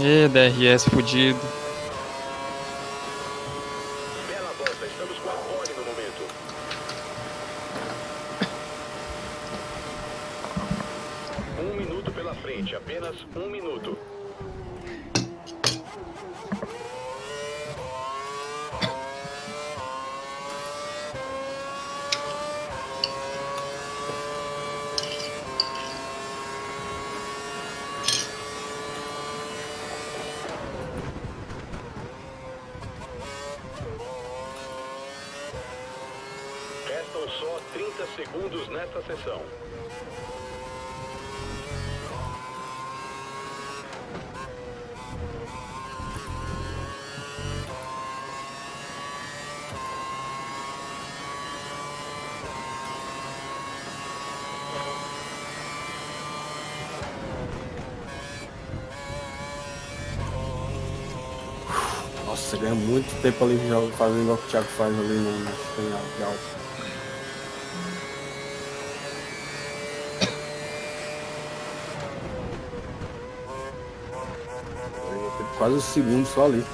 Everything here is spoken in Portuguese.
Ê, DRS fudido. Bela volta, estamos com a no momento. Um minuto pela frente, apenas um minuto. Restam só 30 segundos nesta sessão. Nossa, ganha muito tempo ali fazendo igual que o Thiago faz ali no canhão de alto. Quase um segundo só ali.